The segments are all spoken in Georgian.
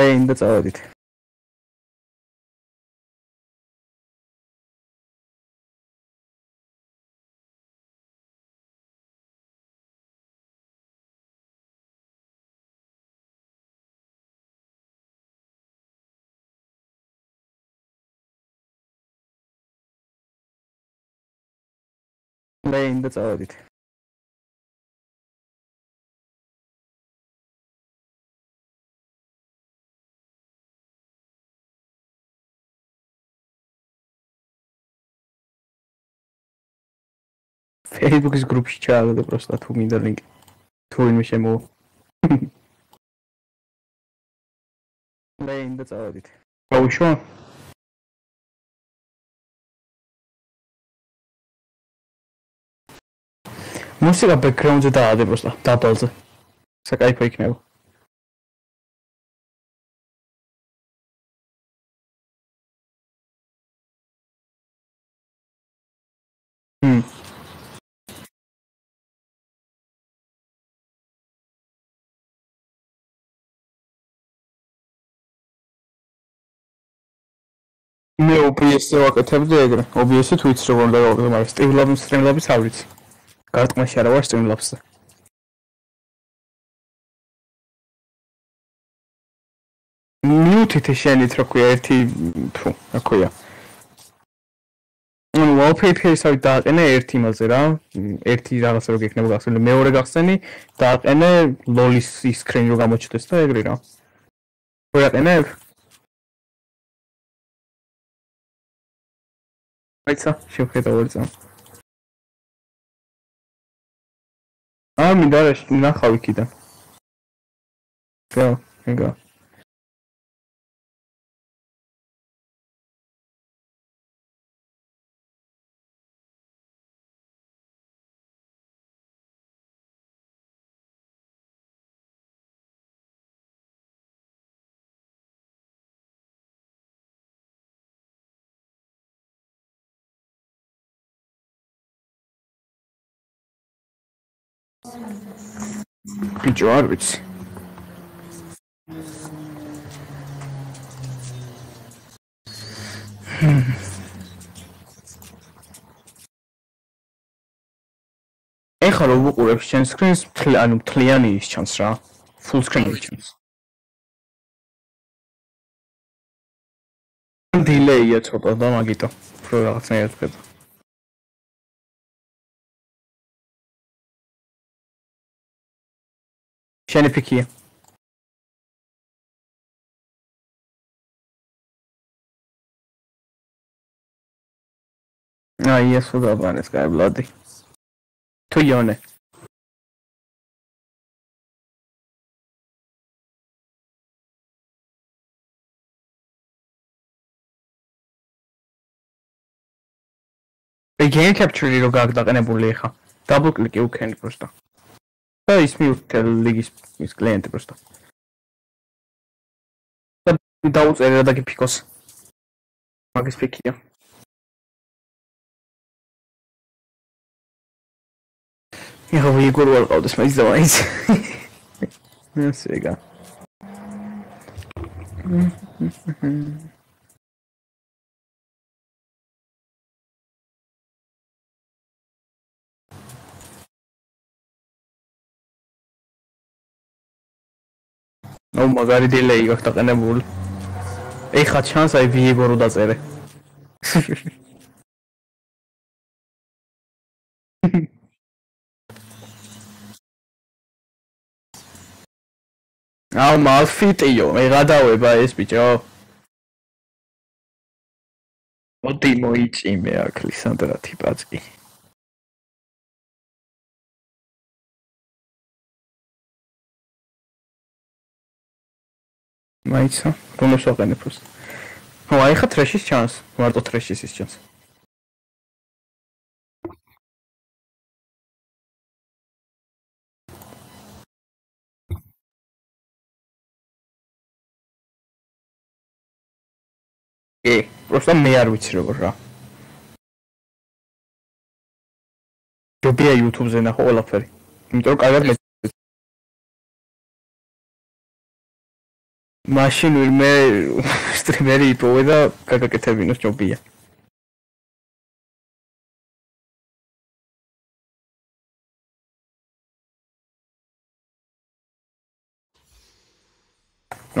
ლეინ და წავედით. ლეინ და წავედით. Facebook-ის გრუპში ჩააგდე პროსტა თუ მინდა ლინკი. თუ ვინმე შემო. ლეინ და წავედით. გავუშვა? მუსიკა ბექგრაუნდზე დაადე პროსტა დაბალზე. საკაიფო იქნება. მე OBS-ზე ვაკეთებდი ეგრე. OBS-ი თუ იცი როგორ უნდა გავაკეთო, მაგრამ Streamlabs Streamlabs არ ვიცი. გარტყმაში არა ვარ Streamlabs-ზე. მიუთით შენით რა ქვია ერთი ფუ რა ქვია ანუ wallpaper-ს ავი დააყენე ერთი იმაზე რა ერთი რაღაცა რო გექნება გახსენილი მეორე გახსენი დააყენე lol-ის screen რო გამოჩნდეს და ეგრე რა რო აყენებ აიცა შევხედა ორი წამი აა მინდა ნახავ იქიდან გა გა ბიჭო არ ვიცი. ეხლა რო ვუყურებ შენ სკრინს ანუ მთლიანი ის ჩანს რა. Full screen ჩანს. დილეია ცოტა და მაგიტო რო რაღაცნაირად ხედა შენი ფიქია აი ეს უნდა ბანეს კარბლადი თუ იონე. ეგენ კაპჩერი რო გაგდაყენებული ხა დაბლ კლიკი უკენი პროსტა და ის მიუთითე ლიგის ის კლიენტი просто. და დაუწერე და გიფიქოს. მაგის ფიქია. ეხა ვიგურ ვარ ყავდეს მაინც და მაინც. მე სეგა. ნუ მაგარი დილეი გაქვს დაყენებული. ეხა ჩანს აი ვიეგო რო დაწერე. აუ მალფიტიო, მე გადავება ეს ბიჭო. მოდი მოიწიმე აქ ლისანდრა ტიპაცკი. მაიცა რომოს ვაყენებ უს ხო აი ხა ტრეშის ჩანს მარტო ტრეშის ის ჩანს. ე პროსტა მე არ ვიცი როგორ რა. ჯობია YouTube-ზე ნახო ყველაფერი. იმიტომ რომ კარგად მაშინ ვინმე სტრიმერი იპოვე და გაგაკეთებინოს ჯობია.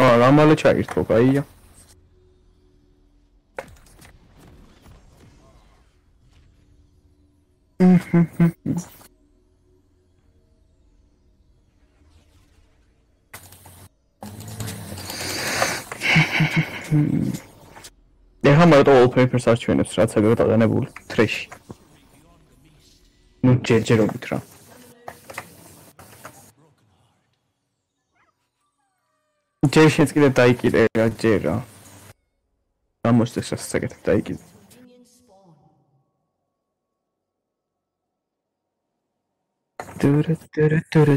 აა, რამალე ჩაირთო, კაია. ეხლა მოიტო wallpaper-ს არჩვენებს, რაც ეგრე დადანებული trash. ნუ ჯერჯერობით რა. ჯერ შეც კიდე დაიკიდე რა ჯერ რა. გამოსდეს რა საკეთებ დაიკიდე. დურე დურე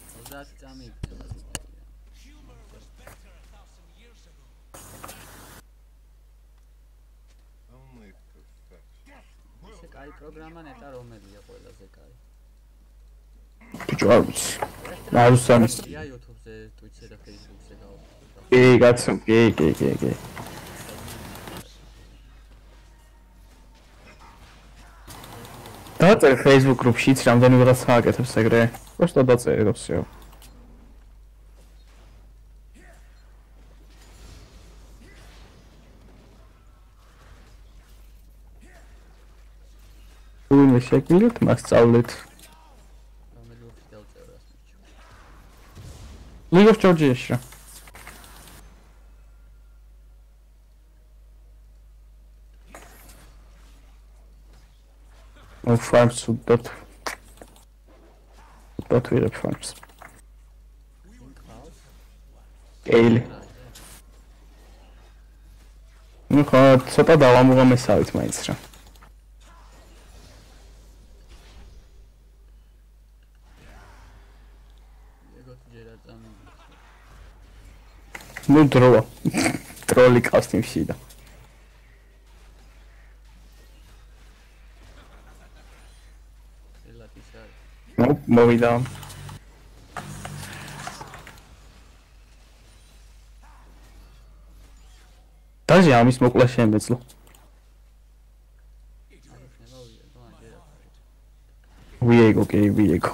ბიჭო არ ვიცი. არ უსამის. ია YouTube-ზე, Twitch-ზე და Facebook-ზე გავა. კი, კაცო, კი, კი, კი, კი. დაწერე Facebook გრუპშიც რამდენი ვიღაცა აკეთებს ეგრე. просто დაწერე და всё. ვინმე შეგვიძლიათ მასწავლეთ. რომელი ოფიციალ წერას მიჩვენა. League of Georgia. ო ფარმს უდოთ. უდოთ ვიღებ ფარმს. კეილი. ну ხო ცოტა დავამუღამესავით მაინც რა. ну дрова. Тролли кастим всегда. Ну, мови да. Даже я мисс мокла შემეძლო. ვიეგო, კი ვიეგო.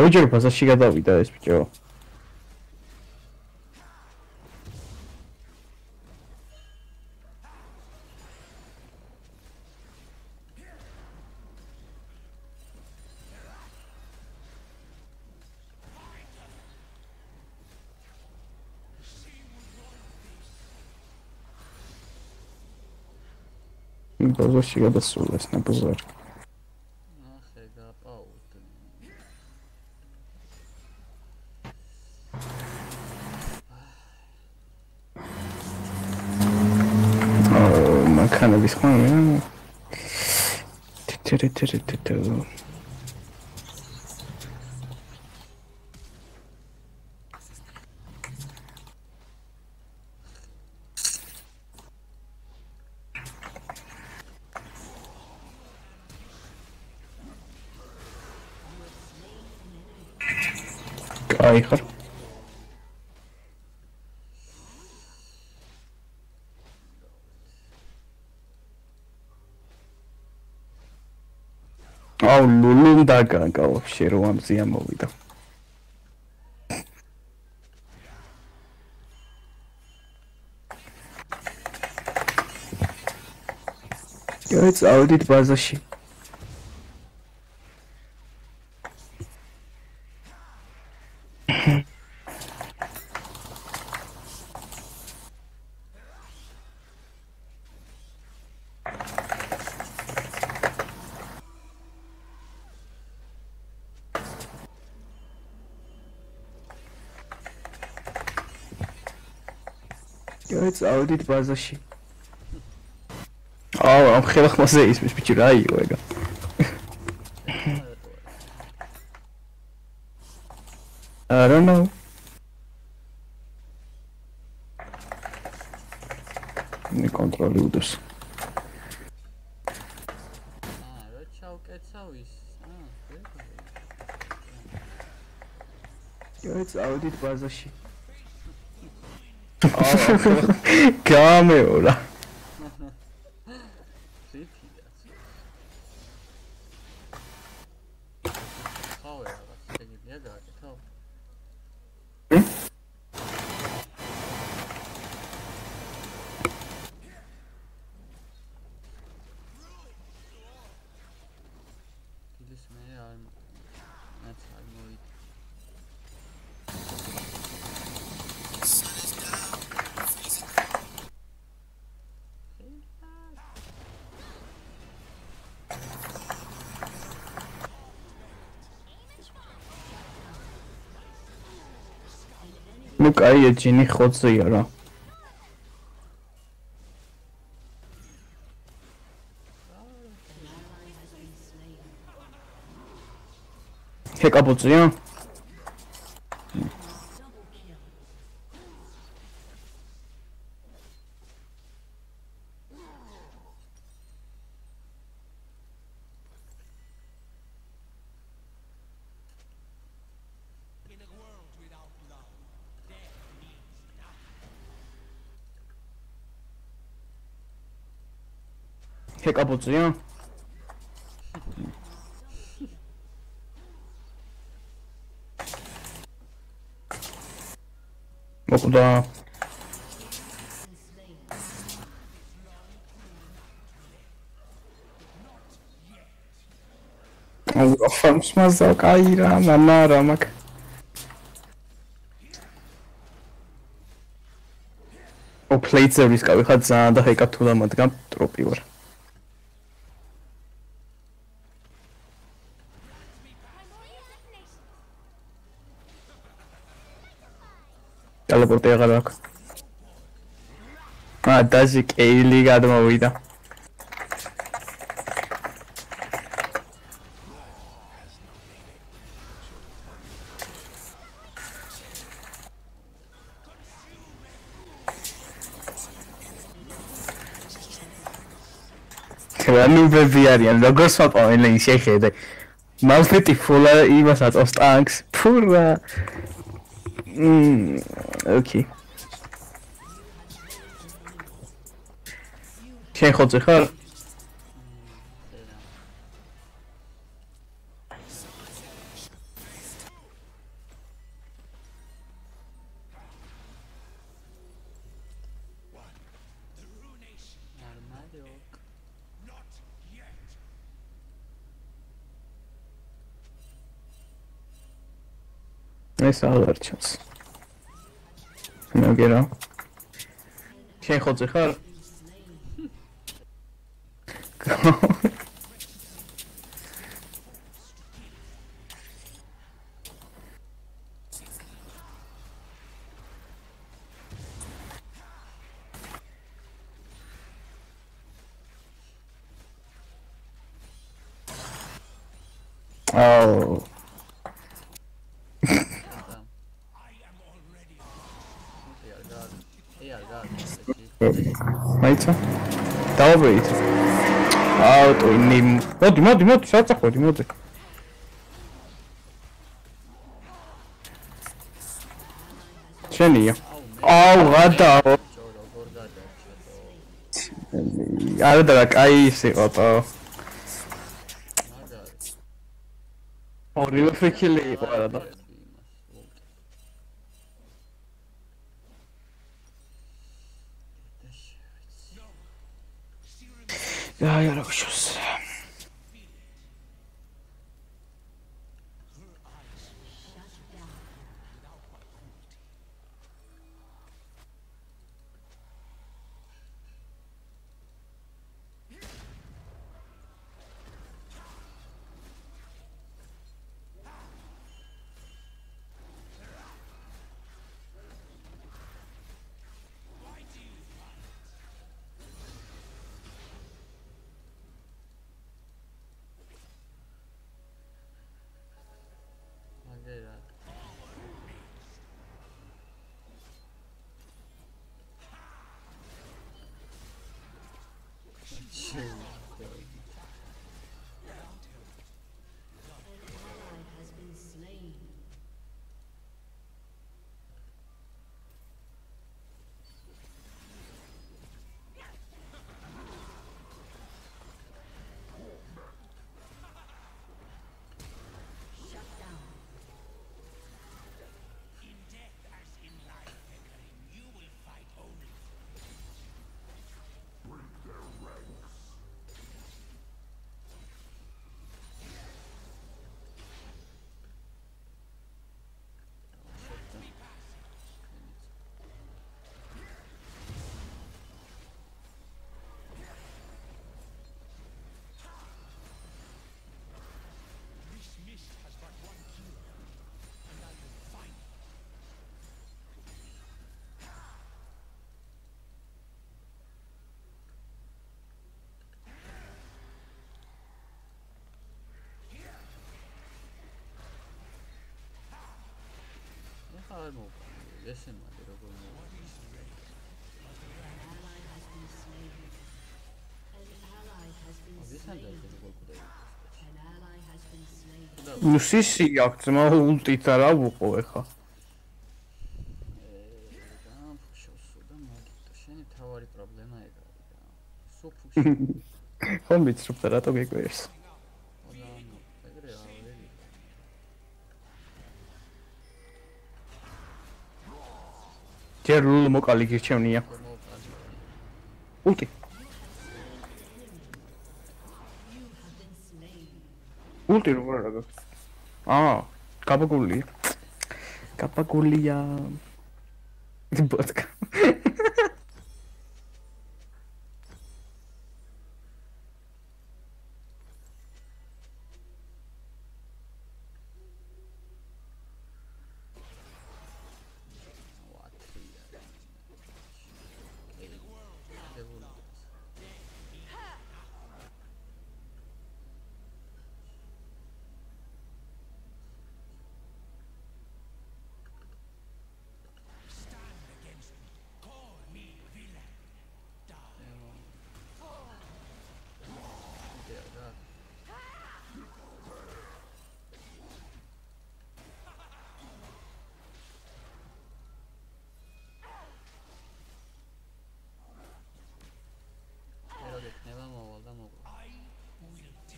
의지를 발사시키다 위다 싶죠. Должна всегда досулась на базар. Do-do-do-do-do-do. ლულუმ დაგანგა ვაფშე რომ ამ ზია მოვიდა. აი წავედით ბაზაში აი წავედით ბაზაში აუ ამ ხელახმაზე ისმის ბიჭი რა იო ეგა I don't know. კონტროლი უდოს. აა რა ჩავკეცავ ის აა აი წავედით ბაზაში. Cámara. sí. ну кайя ჯინი ხოცია რა. ჰეკაპოცია? ჰეკაპოცია? მოკვდა აუ ფამს მასა კაი რა მამა რა მაგ ო პლეიცერის კავიხა ძალიან და ჰეკა თუ და მადგან ტროპი ვარ ტელეპორტი აღარ აქვს. აა დაზი კეილი გადმოვიდა. რანუბები არიან როგორც ვაყავენ ლენ შეხედე მალფეტი ფულა იმას აწავს ტანკს. ფურა მმ ოკეი. შენ ხოწე ხარ ნორმალი ოკ ეს აღარ ჩანს მაგერა შენ ხოწე ხარ მაიცა? დავაბრით აუ ტვინი მოდი მოდი მოდი საწახვედი მოდი. შენია. აუ როგორ გადაჭედო არა და კაი ის იყო მაგარი ორივე ფრიქილი იყო არა და აი არა Shit. კვდება An ally has been slain. უსისი აქვს ძმა ულტით არა უყო ეხა შენი თავარი პრობლემა ეგ არის რა სულ ფუში ხომ ვიცრუp და რატო გეკვირს ჯერ ლულ მოკალი გირჩევნია ულტი. ულტი როგორ არა გაქვს აა გაბაგულია გაბაგულია. ბოტკა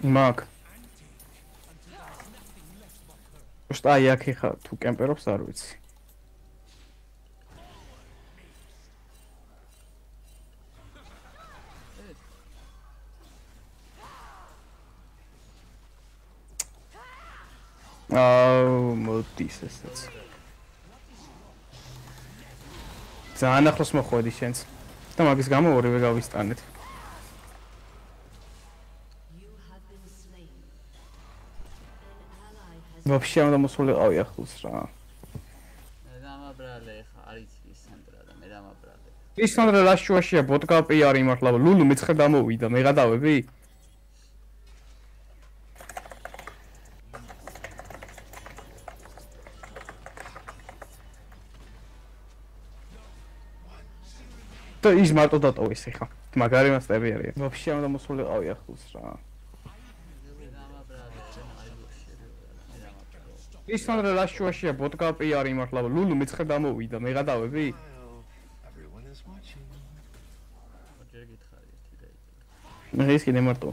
მაგ. უბრალოდ აი აქ ხა თუ კემპერობს არ ვიცი. აუ მოდის ესეც. ძალიან ახლოს მოხვედი შენც. და მაგის გამო ორივე გავისტანეთ ვაფშე ამ დამოსულიყავი ახლოს რა. მე დამაბრალე ხა არის ის სანდრა და მე დამაბრალე ისანდრა ლაშუაშია ბოტკა პიარი მართლა ლულუ მეცხე დამოვიდა მე გადავები და ის მარტო დატოვის ეხა. მაგარი მასტები არის ვაფშე ამ დამოსულიყავი ახლოს რა მე დამაბრალე შენ აიგოში მე დამაბრალე ისანდრა ლაშუაშია ბოტკა პიარი მართლა ლულუ მეცხე დამოვიდა მე გადავები ჯერ გითხარი ერთი და იქ მე ის კიდე მარტო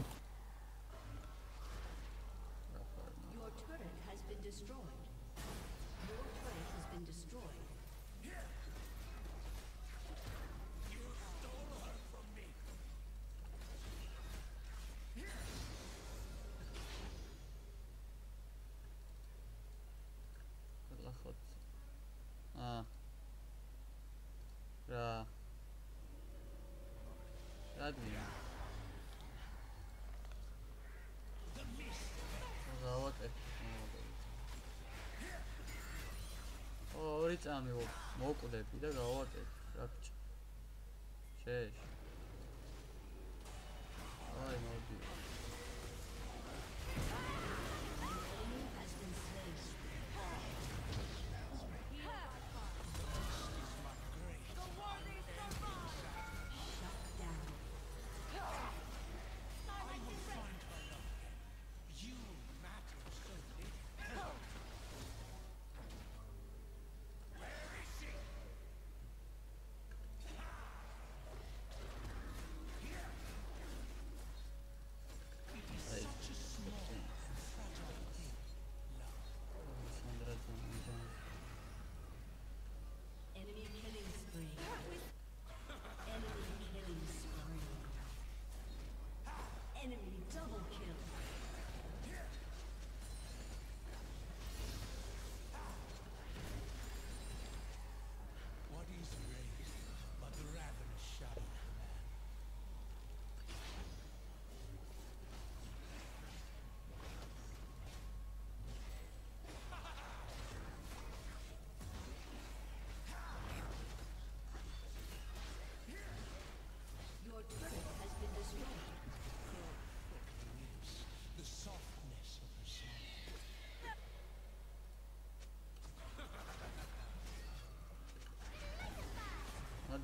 გადმივიდა. გავაკეთე მოდელი. ორი წამი მოკვდები და გავაკეთე რაკჩი. შეშ. აი მოდი.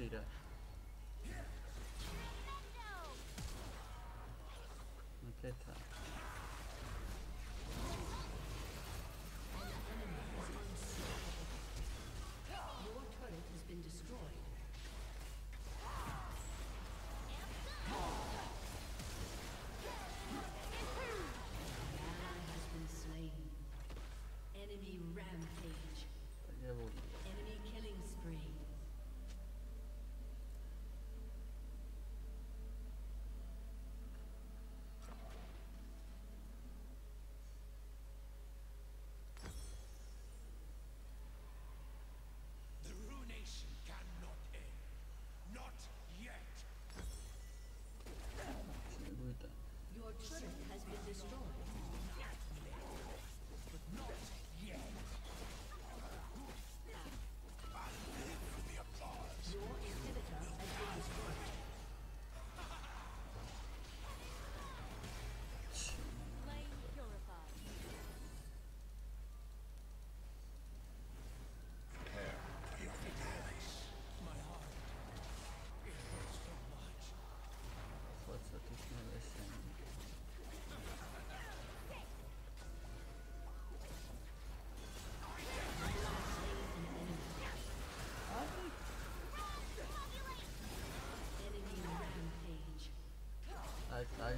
ability to I, I